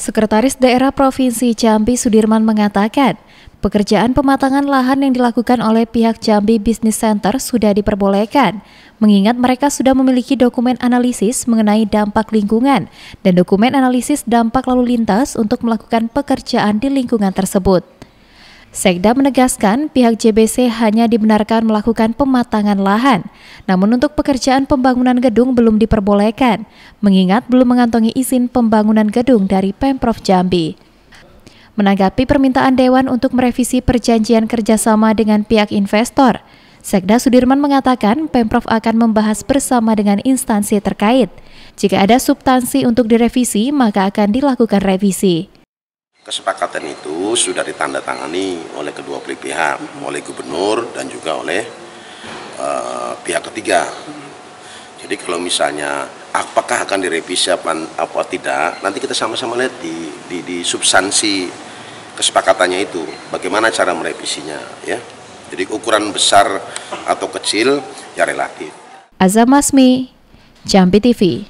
Sekretaris Daerah Provinsi Jambi Sudirman mengatakan, pekerjaan pematangan lahan yang dilakukan oleh pihak Jambi Business Center sudah diperbolehkan, mengingat mereka sudah memiliki dokumen analisis mengenai dampak lingkungan dan dokumen analisis dampak lalu lintas untuk melakukan pekerjaan di lingkungan tersebut. Sekda menegaskan pihak JBC hanya dibenarkan melakukan pematangan lahan, namun untuk pekerjaan pembangunan gedung belum diperbolehkan, mengingat belum mengantongi izin pembangunan gedung dari Pemprov Jambi. Menanggapi permintaan Dewan untuk merevisi perjanjian kerjasama dengan pihak investor, Sekda Sudirman mengatakan Pemprov akan membahas bersama dengan instansi terkait. Jika ada substansi untuk direvisi, maka akan dilakukan revisi. Kesepakatan itu sudah ditandatangani oleh kedua belah pihak, oleh gubernur dan juga oleh uh, pihak ketiga. Jadi kalau misalnya apakah akan direvisi apa, apa tidak, nanti kita sama-sama lihat di, di, di substansi kesepakatannya itu, bagaimana cara merevisinya, ya. Jadi ukuran besar atau kecil ya relatif. Azam Masmi, Jambi TV.